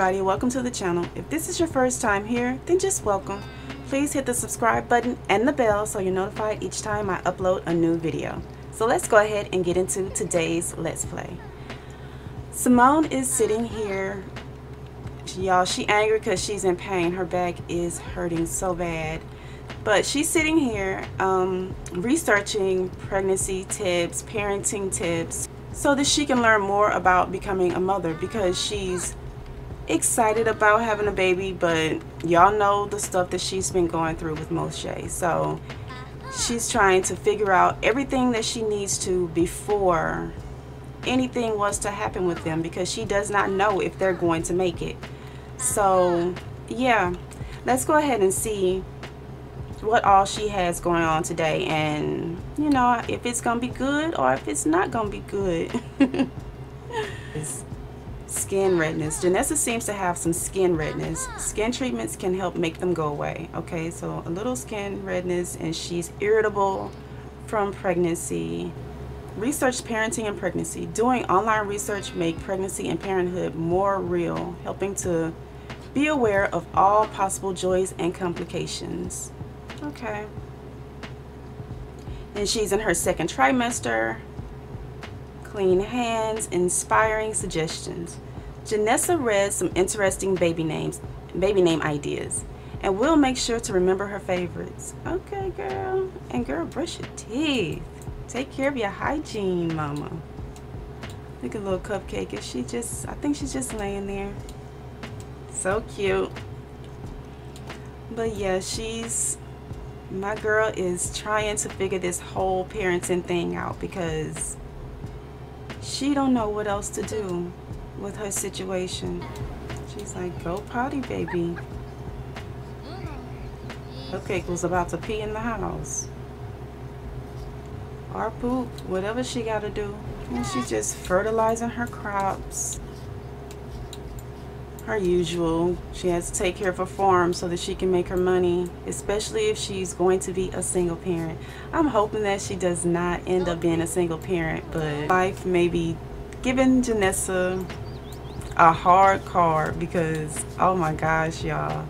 everybody, welcome to the channel. If this is your first time here, then just welcome. Please hit the subscribe button and the bell so you're notified each time I upload a new video. So let's go ahead and get into today's Let's Play. Simone is sitting here. Y'all, she angry because she's in pain. Her back is hurting so bad. But she's sitting here um, researching pregnancy tips, parenting tips, so that she can learn more about becoming a mother because she's excited about having a baby but y'all know the stuff that she's been going through with Moshe. So she's trying to figure out everything that she needs to before anything was to happen with them because she does not know if they're going to make it. So yeah let's go ahead and see what all she has going on today. And you know if it's gonna be good or if it's not gonna be good skin redness. Janessa seems to have some skin redness. Skin treatments can help make them go away okay? So a little skin redness and she's irritable from pregnancy. Research parenting and pregnancy. Doing online research make pregnancy and parenthood more real helping to be aware of all possible joys and complications Okay. And she's in her second trimester. Clean hands, inspiring suggestions. Janessa read some interesting baby names, baby name ideas. And we'll make sure to remember her favorites. Okay, girl. And girl, brush your teeth. Take care of your hygiene, mama. Look at little cupcake. Is she just, I think she's just laying there. So cute. But yeah, she's my girl is trying to figure this whole parenting thing out because she don't know what else to do with her situation. She's like, go potty, baby. Mm-hmm. Cupcake was about to pee in the house. Or poop, whatever she got to do. And she's just fertilizing her crops her usual. She has to take care of her farm so that she can make her money, especially if she's going to be a single parent. I'm hoping that she does not end up being a single parent, but life may be giving Janessa a hard card because, oh my gosh, y'all.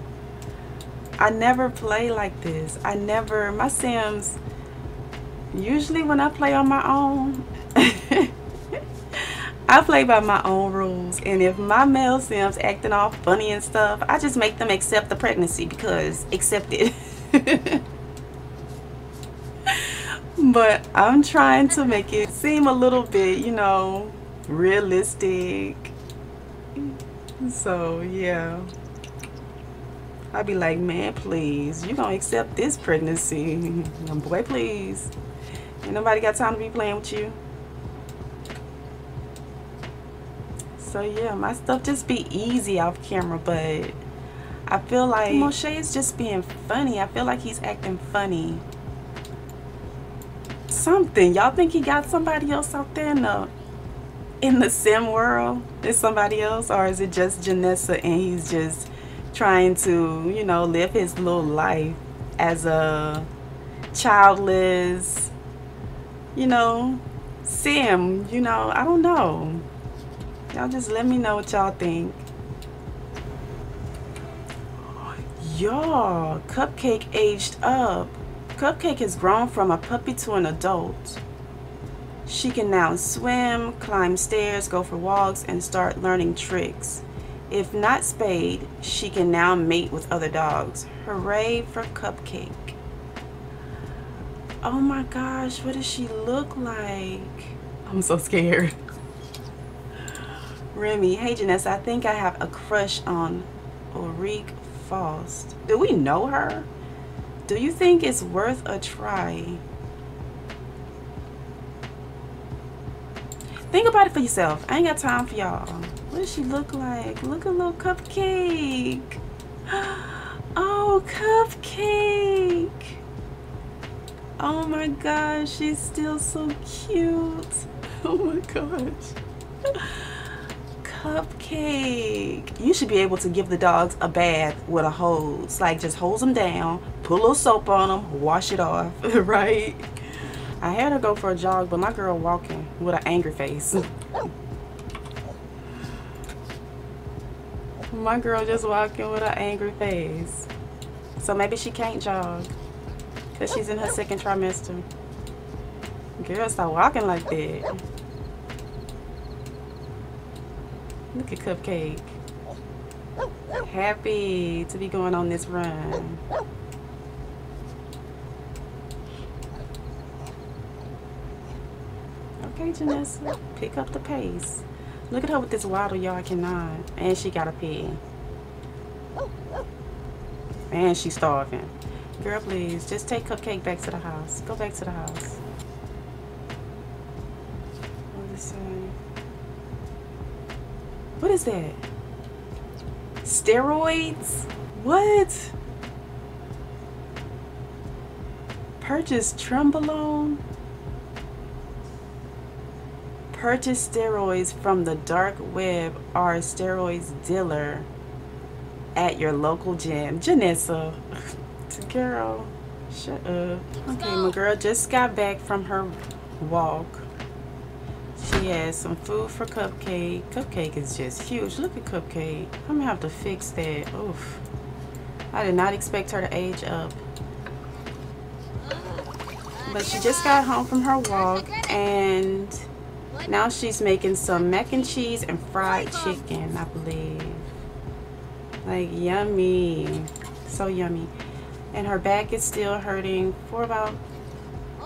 I never play like this. I never, my Sims, usually when I play on my own, I play by my own rules and if my male sims acting all funny and stuff, I just make them accept the pregnancy because accept it. but I'm trying to make it seem a little bit, you know, realistic. So yeah. I'd be like, man, please, you gonna accept this pregnancy. Boy, please. Ain't nobody got time to be playing with you. So yeah, my stuff just be easy off camera, but I feel like Moshe is just being funny. I feel like he's acting funny. Something. Y'all think he got somebody else out there in the in the sim world? Is somebody else or is it just Janessa and he's just trying to, you know, live his little life as a childless, you know, sim, you know, I don't know. Y'all just let me know what y'all think. Y'all, Cupcake aged up. Cupcake has grown from a puppy to an adult. She can now swim, climb stairs, go for walks, and start learning tricks. If not spayed, she can now mate with other dogs. Hooray for Cupcake. Oh my gosh, what does she look like? I'm so scared. Remy, hey Janessa, I think I have a crush on Ulrike Faust. Do we know her? Do you think it's worth a try? Think about it for yourself. I ain't got time for y'all. What does she look like? Look a little cupcake. Oh, cupcake. Oh my gosh, she's still so cute. Oh my gosh. Cupcake. You should be able to give the dogs a bath with a hose. Like just hose them down, put a little soap on them, wash it off, right? I had her go for a jog, but my girl walking with an angry face. My girl just walking with an angry face. So maybe she can't jog. Because she's in her second trimester. Girl, stop walking like that. Look at Cupcake. Happy to be going on this run. Okay, Janessa, pick up the pace. Look at her with this waddle, y'all. I cannot. And she got a pee. And she's starving. Girl, please, just take Cupcake back to the house. Go back to the house. What is that? Steroids? What? Purchase Trenbolone? Purchase steroids from the dark web or steroids dealer at your local gym. Janessa. girl, shut up. Okay, my girl just got back from her walk. She has some food for Cupcake. Cupcake is just huge. Look at Cupcake. I'm gonna have to fix that. Oof. I did not expect her to age up. But she just got home from her walk and now she's making some mac and cheese and fried chicken, I believe. Like yummy. So yummy. And her back is still hurting for about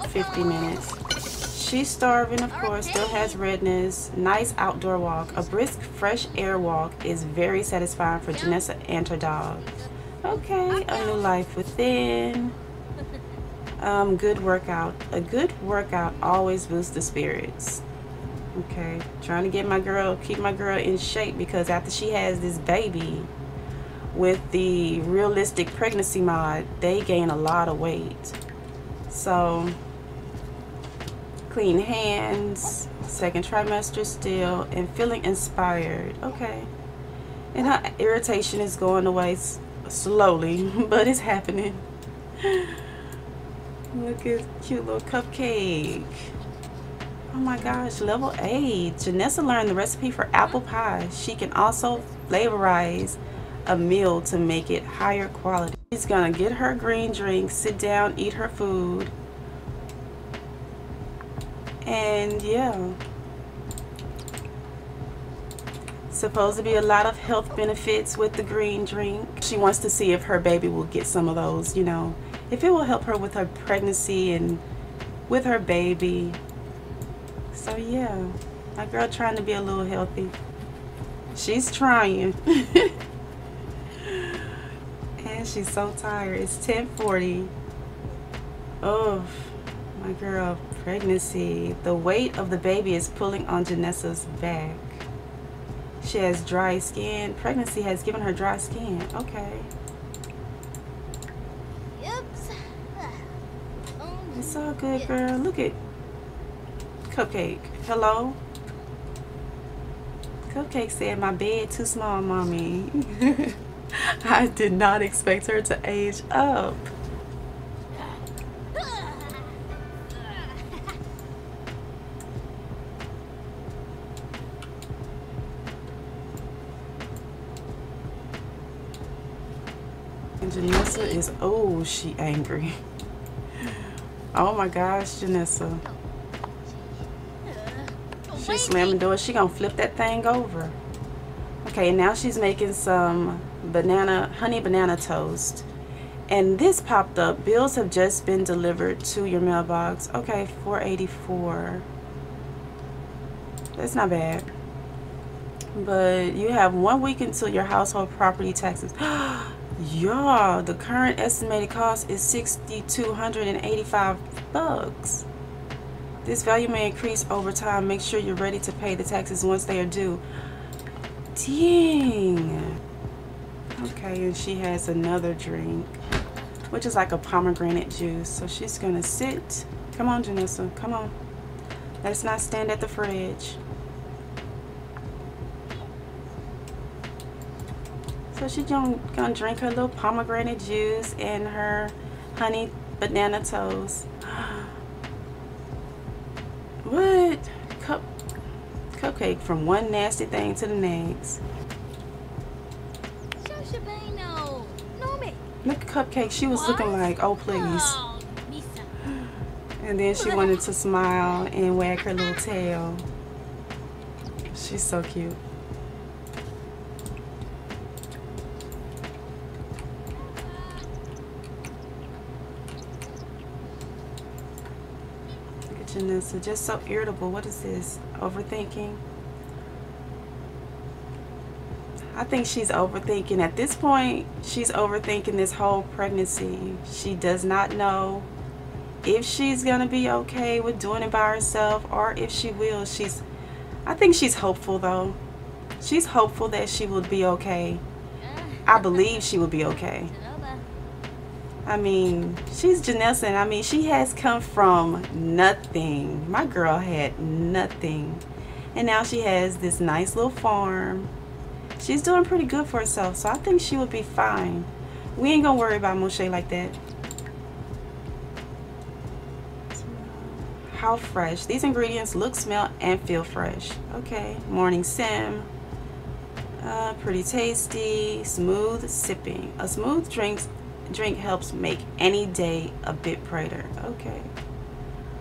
50 minutes. She's starving, of course, still has redness. Nice outdoor walk. A brisk, fresh air walk is very satisfying for Janessa and her dog. Okay, a new life within. Um, good workout. A good workout always boosts the spirits. Okay, trying to get my girl, keep my girl in shape because after she has this baby with the realistic pregnancy mod, they gain a lot of weight. So clean hands, second trimester still, and feeling inspired. Okay. And her irritation is going away slowly, but it's happening. Look at cute little cupcake. Oh my gosh, level 8. Janessa learned the recipe for apple pie. She can also flavorize a meal to make it higher quality. She's gonna get her green drink, sit down, eat her food, and yeah. Supposed to be a lot of health benefits with the green drink. She wants to see if her baby will get some of those you know. If it will help her with her pregnancy and with her baby. So yeah. My girl trying to be a little healthy. She's trying. And she's so tired. It's 1040 oh my girl Pregnancy. The weight of the baby is pulling on Janessa's back. She has dry skin. Pregnancy has given her dry skin. Okay. Oops. It's all good, girl. Look at Cupcake. Hello? Cupcake said, my bed too small, mommy. I did not expect her to age up. Janessa is, oh, she angry. Oh my gosh, Janessa. She's slamming doors. She gonna flip that thing over. Okay, and now she's making some banana, honey banana toast. And this popped up. Bills have just been delivered to your mailbox. Okay, 484. That's not bad. But you have one week until your household property taxes. Yeah, the current estimated cost is 6285 bucks. This value may increase over time. Make sure you're ready to pay the taxes once they are due. Dang. Okay, and she has another drink, which is like a pomegranate juice. So she's going to sit. Come on, Janessa. Come on. Let's not stand at the fridge. So she's gonna, gonna drink her little pomegranate juice and her honey banana toast. what? Cup cupcake from one nasty thing to the next. Look at Cupcake. She was looking like, oh please. And then she wanted to smile and wag her little tail. She's so cute. Janessa, just so irritable. What is this? Overthinking? I think she's overthinking. At this point, she's overthinking this whole pregnancy. She does not know if she's going to be okay with doing it by herself or if she will. She's I think she's hopeful though. She's hopeful that she will be okay. I believe she will be okay. I mean, she's Janessa and I mean, she has come from nothing. My girl had nothing. And now she has this nice little farm she's doing pretty good for herself. So I think she will be fine. We ain't gonna worry about Moshe like that. How fresh. These ingredients look, smell, and feel fresh. Okay, morning sim. Uh, pretty tasty, smooth sipping. A smooth drink, drink helps make any day a bit brighter. Okay.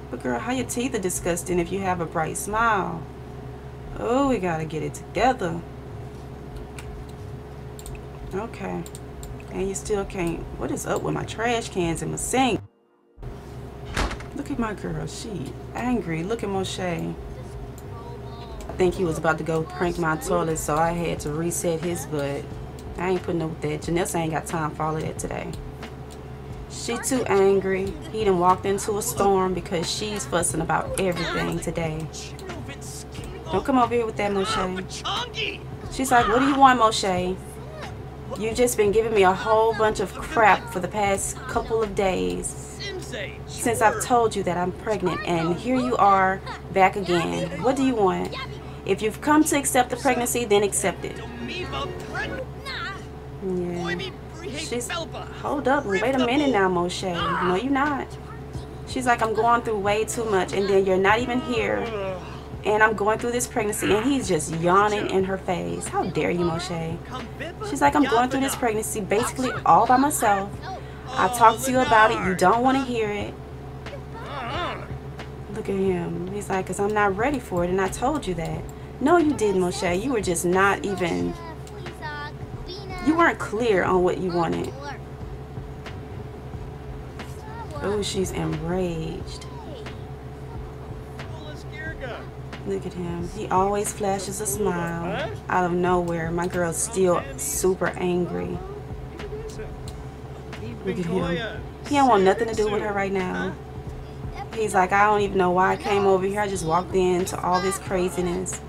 But girl, how your teeth are disgusting if you have a bright smile. Oh, we gotta get it together. Okay. And you still can't. What is up with my trash cans in my sink? Look at my girl. She angry. Look at Moshe. I think he was about to go prank my toilet, so I had to reset his butt. I ain't putting up with that. Janessa ain't got time for all of that today. She too angry. He done walked into a storm because she's fussing about everything today. Don't come over here with that, Moshe. She's like, what do you want, Moshe? You've just been giving me a whole bunch of crap for the past couple of days. Since I've told you that I'm pregnant and here you are back again. What do you want? If you've come to accept the pregnancy, then accept it. She's, hold up, wait a minute now, Moshe. No, you're not. She's like, I'm going through way too much and then you're not even here and I'm going through this pregnancy and he's just yawning in her face. How dare you, Moshe? She's like, I'm going through this pregnancy basically all by myself. I talked to you about it. You don't want to hear it. Look at him. He's like, because I'm not ready for it and I told you that. No, you didn't, Moshe. You were just not even, you weren't clear on what you wanted. Oh, she's enraged. Look at him. He always flashes a smile out of nowhere. My girl's still super angry. Look at him. He don't want nothing to do with her right now. He's like, I don't even know why I came over here. I just walked into all this craziness.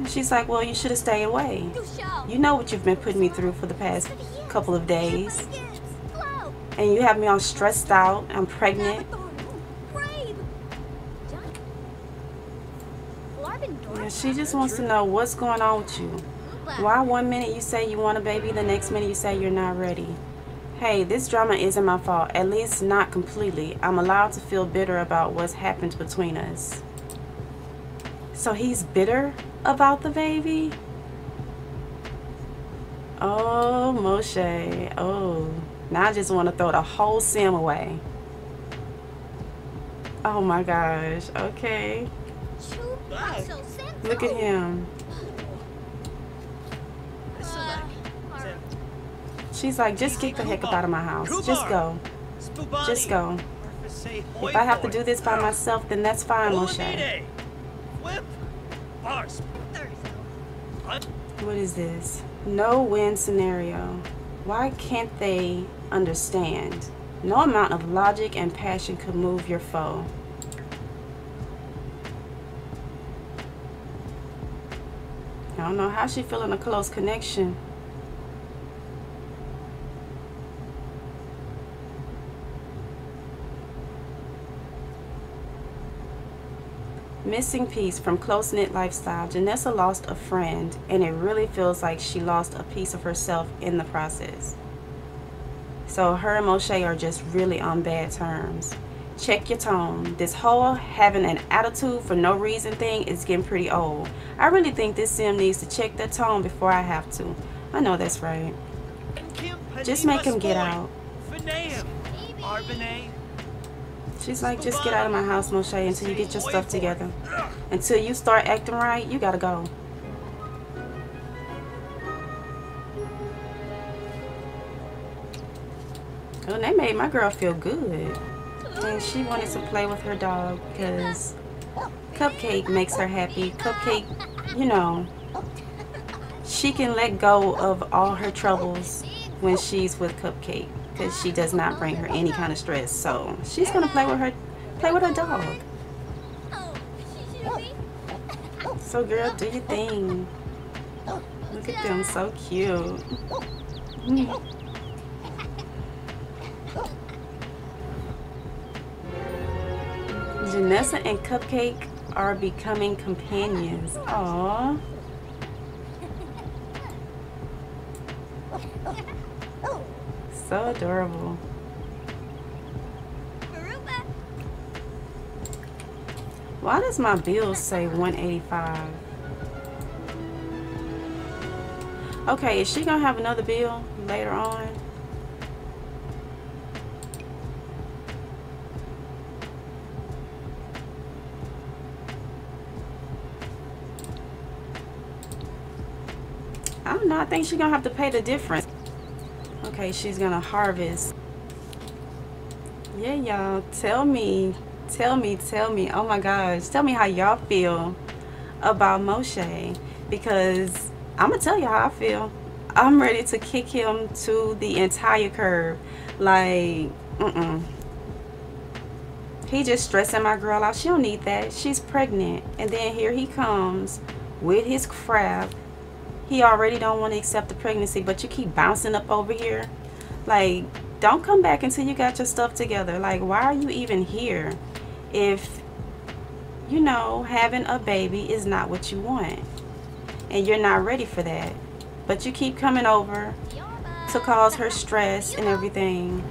And she's like, well, you should have stayed away. You know what you've been putting me through for the past couple of days. And you have me all stressed out. I'm pregnant. she just wants to know what's going on with you. Why one minute you say you want a baby, the next minute you say you're not ready. Hey, this drama isn't my fault, at least not completely. I'm allowed to feel bitter about what's happened between us. So he's bitter about the baby? Oh, Moshe. Oh, now I just want to throw the whole sim away. Oh my gosh. Okay. Look at him. She's like, just get the heck up out of my house. Just go. Just go. If I have to do this by myself, then that's fine, Moshe. What is this? No win scenario. Why can't they understand? No amount of logic and passion could move your foe. I don't know how she feeling a close connection. Missing piece from Close Knit Lifestyle. Janessa lost a friend, and it really feels like she lost a piece of herself in the process. So her and Moshe are just really on bad terms check your tone. This whole having an attitude for no reason thing is getting pretty old. I really think this sim needs to check their tone before I have to. I know that's right. Just make him get out. She's like, just get out of my house, Moshe, until you get your stuff together. Until you start acting right, you gotta go. Oh, they made my girl feel good. And she wanted to play with her dog because Cupcake makes her happy. Cupcake, you know, she can let go of all her troubles when she's with Cupcake because she does not bring her any kind of stress. So she's gonna play with her, play with her dog. So girl, do your thing. Look at them, so cute. Janessa and Cupcake are becoming companions. Aww. So adorable. Why does my bill say 185? Okay, is she gonna have another bill later on? I don't know. I think she's gonna have to pay the difference. Okay, she's gonna harvest. Yeah, y'all. Tell me, tell me, tell me. Oh my gosh, tell me how y'all feel about Moshe because I'm gonna tell you how I feel. I'm ready to kick him to the entire curb. Like, mm-mm. He just stressing my girl out. She don't need that. She's pregnant. And then here he comes with his crap he already don't want to accept the pregnancy but you keep bouncing up over here. Like don't come back until you got your stuff together. Like why are you even here if you know having a baby is not what you want? And you're not ready for that. But you keep coming over to cause her stress and everything.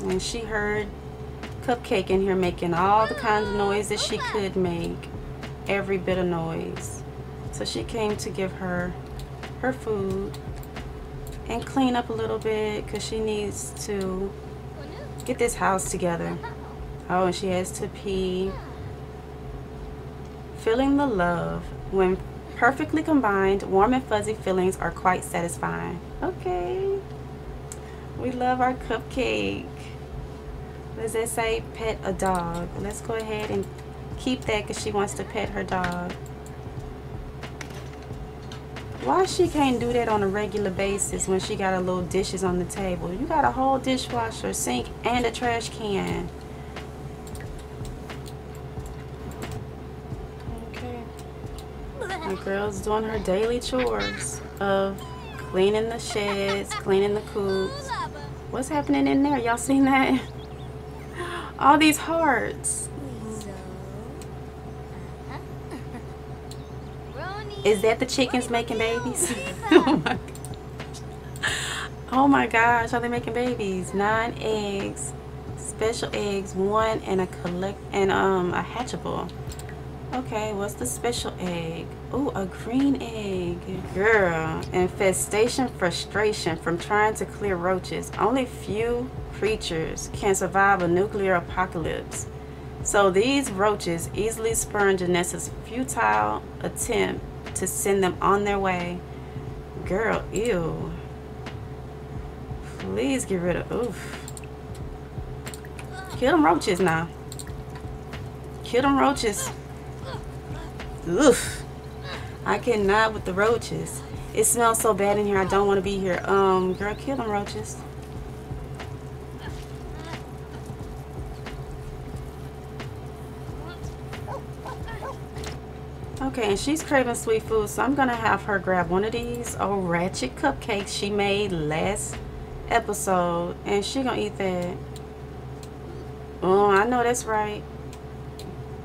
And she heard Cupcake in here making all the kinds of noise that she could make every bit of noise. So she came to give her her food and clean up a little bit because she needs to get this house together. Oh, and she has to pee. Feeling the love. When perfectly combined, warm and fuzzy feelings are quite satisfying. Okay. We love our cupcake. Does that say pet a dog? Let's go ahead and keep that because she wants to pet her dog. Why she can't do that on a regular basis when she got a little dishes on the table? You got a whole dishwasher, sink, and a trash can. Okay. My girl's doing her daily chores of cleaning the sheds, cleaning the coops. What's happening in there? Y'all seen that? All these hearts. Is that the chickens making babies? oh, my oh my gosh, are they making babies? Nine eggs, special eggs, one and a collect and um a hatchable. Okay, what's the special egg? Oh, a green egg. Girl, infestation frustration from trying to clear roaches. Only few creatures can survive a nuclear apocalypse. So these roaches easily spurn Janessa's futile attempt to send them on their way. Girl, ew. Please get rid of, oof. Kill them roaches now. Kill them roaches. Oof. I cannot with the roaches. It smells so bad in here. I don't want to be here. Um, girl, kill them roaches. Okay, and she's craving sweet food, so I'm going to have her grab one of these old ratchet cupcakes she made last episode, and she going to eat that. Oh, I know that's right.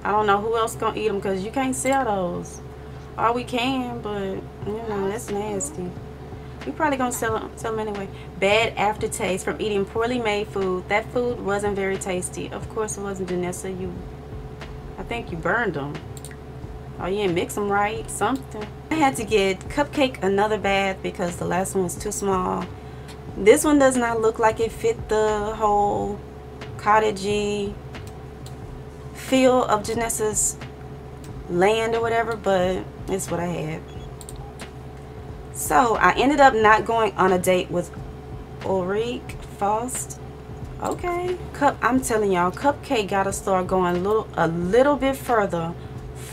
I don't know who else going to eat them because you can't sell those. Or we can, but, you know, that's nasty. We probably going to sell them, sell them anyway. Bad aftertaste from eating poorly made food. That food wasn't very tasty. Of course it wasn't, Janessa. You, I think you burned them. Oh, you didn't mix them right. Something. I had to get Cupcake another bath because the last one was too small. This one does not look like it fit the whole cottagey feel of Janessa's land or whatever, but it's what I had. So I ended up not going on a date with Ulrich Faust. Okay. Cup I'm telling y'all, Cupcake gotta start going a little a little bit further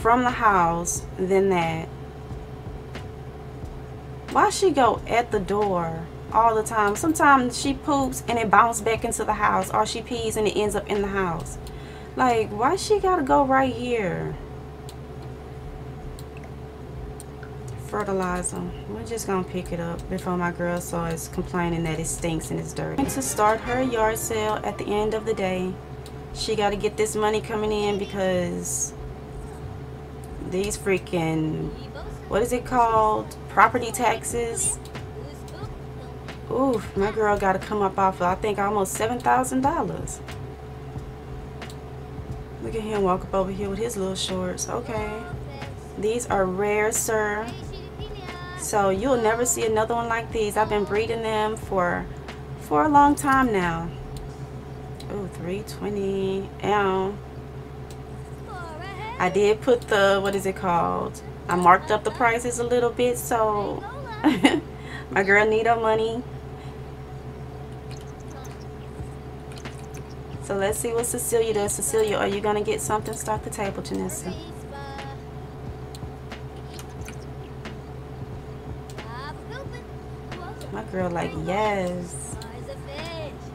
from the house than that. Why she go at the door all the time? Sometimes she poops and it bounces back into the house or she pees and it ends up in the house. Like, why she gotta go right here? fertilizer. We're just gonna pick it up before my girl starts complaining that it stinks and it's dirty. to start her yard sale at the end of the day. She gotta get this money coming in because these freaking, what is it called? Property taxes. Oof, my girl gotta come up off of, I think, almost $7,000. Look at him walk up over here with his little shorts. Okay. These are rare, sir. So you'll never see another one like these. I've been breeding them for for a long time now. Oh, 320 L. I did put the, what is it called? I marked up the prices a little bit so my girl need her money. So let's see what Cecilia does. Cecilia, are you going to get something? Start the table, Janessa. My girl like, yes.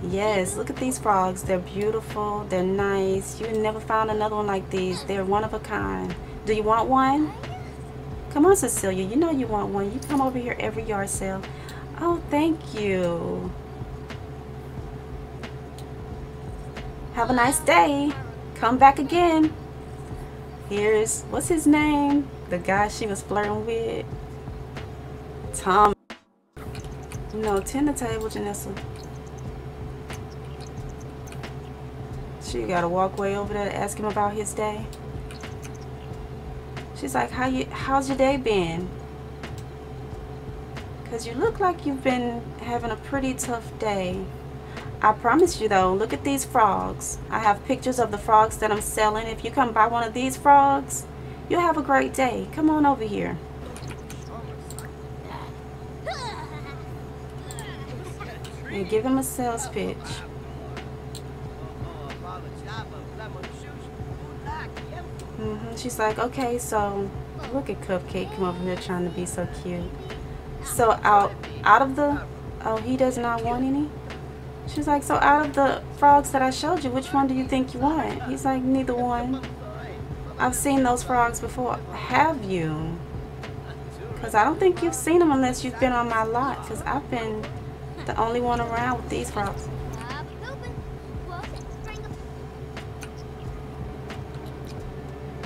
Yes, look at these frogs. They're beautiful. They're nice. You never found another one like these. They're one of a kind. Do you want one? Come on, Cecilia. You know you want one. You come over here every yard sale. Oh, thank you. Have a nice day. Come back again. Here's, what's his name? The guy she was flirting with. Tom no, tend the table, Janessa. She gotta walk way over there to ask him about his day. She's like, How you how's your day been? Cause you look like you've been having a pretty tough day. I promise you though, look at these frogs. I have pictures of the frogs that I'm selling. If you come buy one of these frogs, you'll have a great day. Come on over here. and give him a sales pitch. Mm -hmm. She's like, okay, so look at Cupcake come over here trying to be so cute. So out out of the oh he does not want any. She's like, so out of the frogs that I showed you, which one do you think you want? He's like, neither one. I've seen those frogs before. Have you? Because I don't think you've seen them unless you've been on my lot. Because I've been the only one around with these frogs.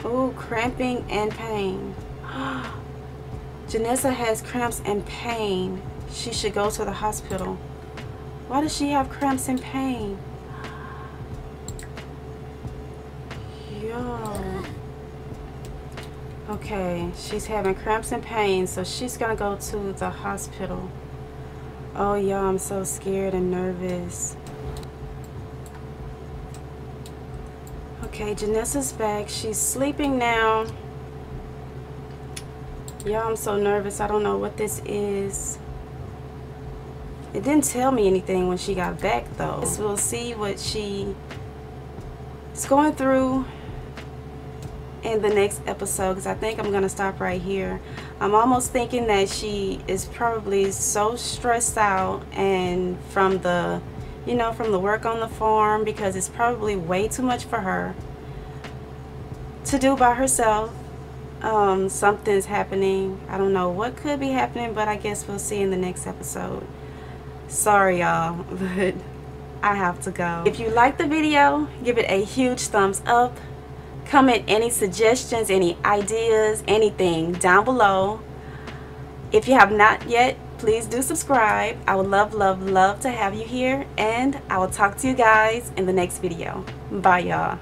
Oh, cramping and pain. Janessa has cramps and pain. She should go to the hospital. Why does she have cramps and pain? Yo. Okay, she's having cramps and pain, so she's gonna go to the hospital. Oh, y'all, I'm so scared and nervous. Okay, Janessa's back. She's sleeping now. Y'all, I'm so nervous. I don't know what this is. It didn't tell me anything when she got back, though. We'll see what she is going through in the next episode because I think I'm going to stop right here. I'm almost thinking that she is probably so stressed out and from the, you know, from the work on the farm because it's probably way too much for her to do by herself. Um, something's happening. I don't know what could be happening, but I guess we'll see in the next episode. Sorry, y'all, but I have to go. If you like the video, give it a huge thumbs up comment any suggestions any ideas anything down below if you have not yet please do subscribe i would love love love to have you here and i will talk to you guys in the next video bye y'all